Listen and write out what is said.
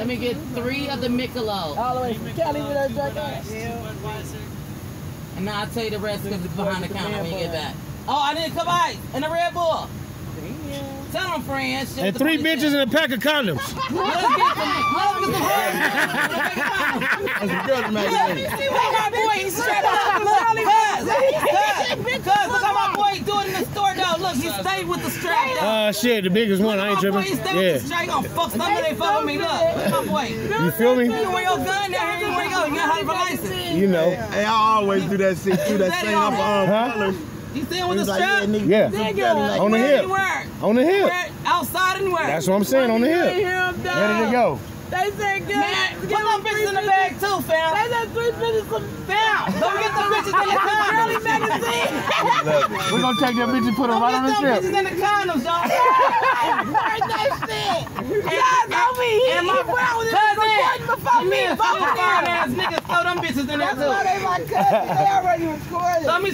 Let me get three of the Michelob. All the way from Cali with that drink ass. And now I'll tell you the rest because it's behind the counter when you get back. Oh, I need a cup of ice and a Red Bull. Tell them, friends. And three bitches and a pack of condoms. Let's get some. Let's get some. That's a good magazine. See what my boy, he's strapped up. Look, cuz, cuz, cuz, look how my boy doing in the store. Look, he stayed with the strap though. Uh, shit, the biggest one. I ain't my boy, he tripping. stayed with the Yeah. strap. He gonna fuck something they fuck with me. Look, look, my boy. You You feel me? wear your gun down here, where you go? You got how to license. You know. Hey, I always do that shit too. That same upper arm Huh? color. You staying He with was the like, strap? yeah. Yeah. some belly like On the Where hip. On the hip. Where, outside anywhere. That's what I'm saying. On the You hip. hear him. Ready to go. They said, get, Man, put get them bitches in the bag too, fam. They said three bitches some Fam, don't get the bitches in the Girly condoms. magazine. We're gonna take that bitch and put her right on the them strip. bitches in the condoms, y'all. Birthday shit. Y'all know me. He And my brown with his cousin, recording before me. me and Both four them. ass niggas throw them bitches in there That's why too. they my cousins. They already recorded. Let me